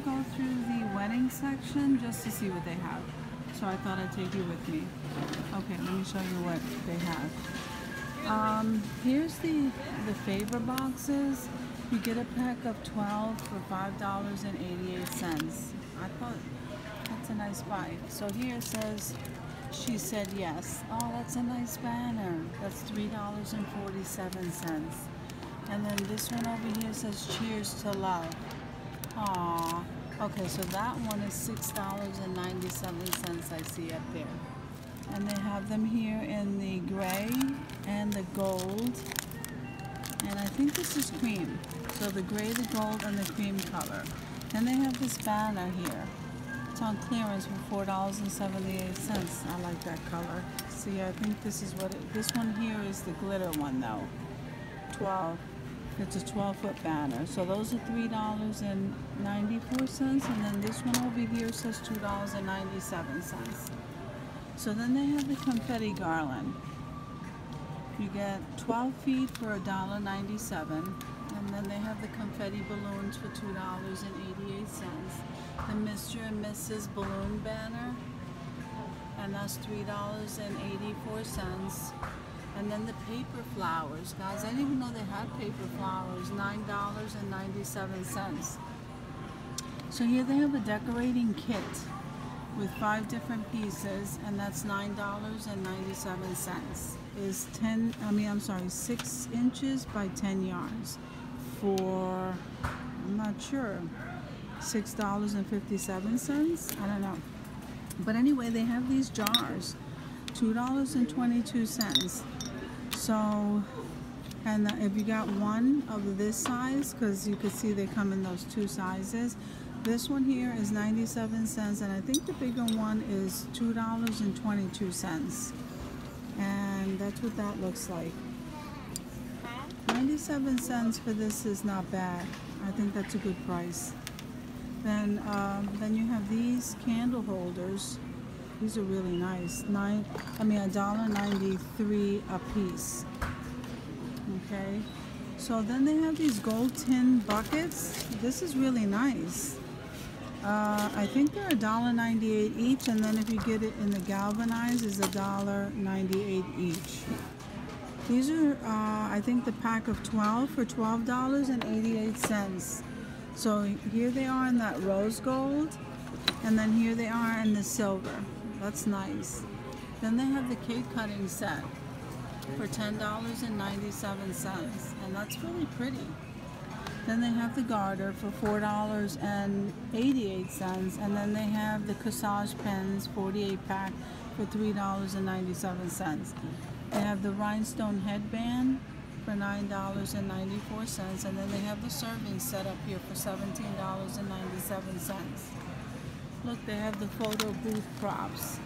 go through the wedding section just to see what they have. So I thought I'd take you with me. Okay, let me show you what they have. Um, here's the the favor boxes. You get a pack of 12 for $5.88. I thought that's a nice buy. So here it says she said yes. Oh, that's a nice banner. That's $3.47. And then this one over here says cheers to love. Aww. Okay, so that one is $6.97 I see up there. And they have them here in the gray and the gold. And I think this is cream. So the gray, the gold, and the cream color. Then they have this banner here. It's on clearance for $4.78. I like that color. See, I think this is what it, this one here is the glitter one though. 12. It's a 12 foot banner. So those are $3.94 and then this one over here says $2.97. So then they have the confetti garland. You get 12 feet for $1.97 and then they have the confetti balloons for $2.88. The Mr. and Mrs. Balloon banner and that's $3.84. And then the paper flowers. Guys, I didn't even know they had paper flowers. $9.97. So here they have a decorating kit with five different pieces and that's $9.97 is 10 I mean I'm sorry 6 inches by 10 yards for I'm not sure $6.57 I don't know but anyway they have these jars $2.22 so and if you got one of this size because you can see they come in those two sizes this one here is 97 cents and I think the bigger one is $2.22 and that's what that looks like. 97 cents for this is not bad. I think that's a good price. Then um, then you have these candle holders these are really nice nine I mean a dollar 93 a piece okay so then they have these gold tin buckets this is really nice uh, I think they're $1.98 each, and then if you get it in the galvanized, is $1.98 each. These are, uh, I think, the pack of 12 for $12.88. So here they are in that rose gold, and then here they are in the silver. That's nice. Then they have the cake cutting set for $10.97, and that's really pretty. Then they have the garter for $4.88 and then they have the corsage pens 48 pack for $3.97. They have the rhinestone headband for $9.94 and then they have the serving set up here for $17.97. Look, they have the photo booth props.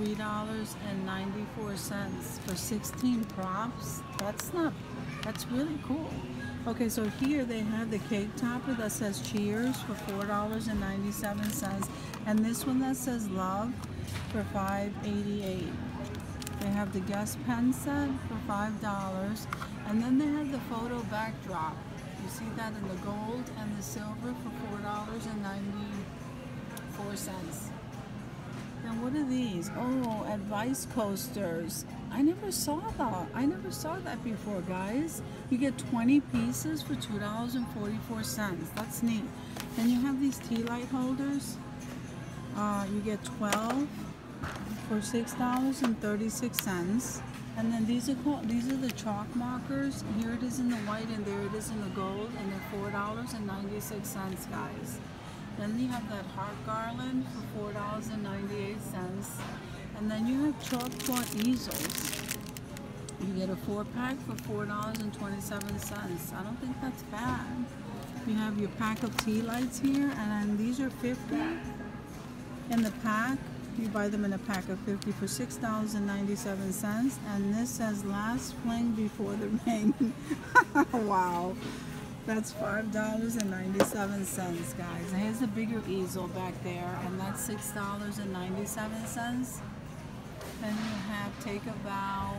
$3.94 for 16 props. That's not, that's really cool. Okay, so here they have the cake topper that says cheers for $4.97 and this one that says love for $5.88. They have the guest pen set for $5 and then they have the photo backdrop. You see that in the gold and the silver for $4.94. Now what are these? Oh, advice coasters. I never saw that. I never saw that before, guys. You get 20 pieces for $2.44. That's neat. Then you have these tea light holders. Uh, you get 12 for $6.36. And then these are called, these are the chalk markers. Here it is in the white and there it is in the gold and they're $4.96, guys. Then you have that heart garland for $4.98. And then you have chalkboard easels. You get a four pack for $4.27. I don't think that's bad. You have your pack of tea lights here, and these are 50 in the pack. You buy them in a pack of 50 for $6.97. And this says last fling before the rain. wow. That's $5.97, guys. And here's a bigger easel back there, and that's $6.97. Then you have Take a Vow.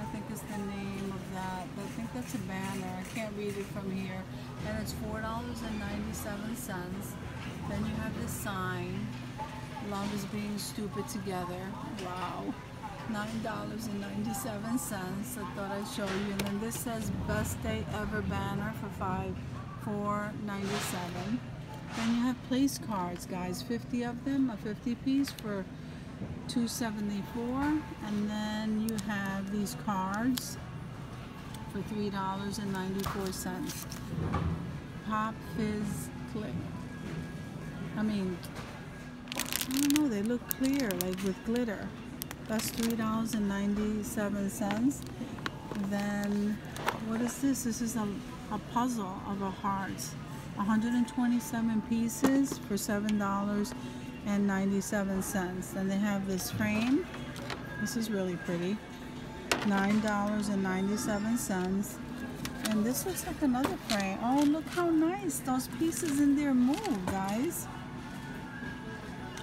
I think is the name of that. I think that's a banner. I can't read it from here. And it's $4.97. Then you have this sign. Love is being stupid together. Wow. Nine dollars and ninety-seven cents. I thought I'd show you. And then this says best day ever banner for five four ninety-seven. Then you have place cards, guys. Fifty of them, a fifty piece for two seventy-four. And then you have these cards for three dollars and ninety-four cents. Pop Fizz Click. I mean, I don't know. They look clear, like with glitter. That's three dollars and ninety-seven cents. Then, what is this? This is a, a puzzle of a heart. 127 pieces for seven dollars and 97 cents. Then they have this frame. This is really pretty. Nine dollars and 97 cents. And this looks like another frame. Oh, look how nice those pieces in there move, guys.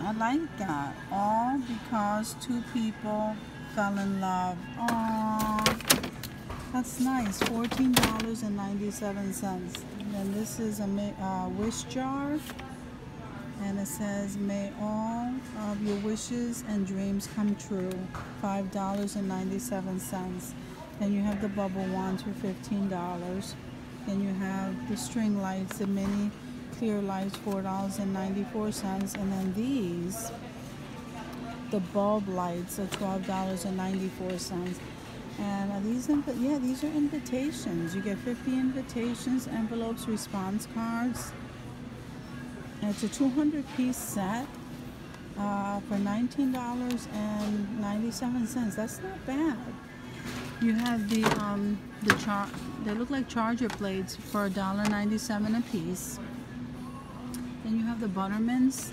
I like that. All because two people fell in love. Oh, that's nice. $14.97. And this is a uh, wish jar. And it says, may all of your wishes and dreams come true. $5.97. Then you have the bubble wands for $15. Then you have the string lights, the mini clear lights, $4.94. And then these, the bulb lights are $12.94. And are these, yeah, these are invitations. You get 50 invitations, envelopes, response cards. And it's a 200 piece set uh, for $19.97. That's not bad. You have the um, the char. They look like charger plates for $1.97 a piece. Then you have the butter mints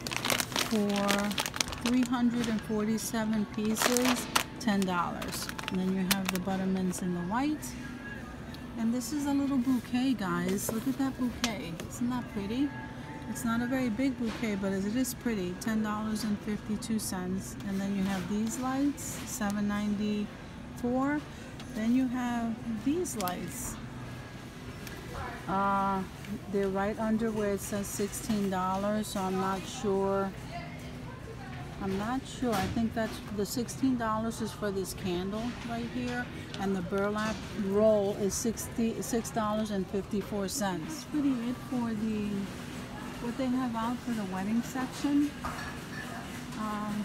for 347 pieces, $10. And then you have the butter mints in the white. And this is a little bouquet, guys. Look at that bouquet. Isn't that pretty? It's not a very big bouquet, but it is pretty. $10.52. And then you have these lights, $7.94. Then you have these lights. Uh, they're right under where it says $16, so I'm not sure. I'm not sure. I think that's the $16 is for this candle right here, and the burlap roll is $66.54. Pretty it for the what they have out for the wedding section. Um,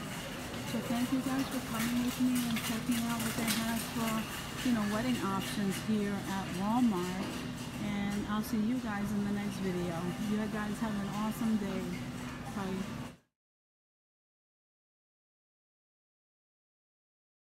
so thank you guys for coming with me and checking out what they have for you know, wedding options here at Walmart. And I'll see you guys in the next video. You guys have an awesome day. Bye.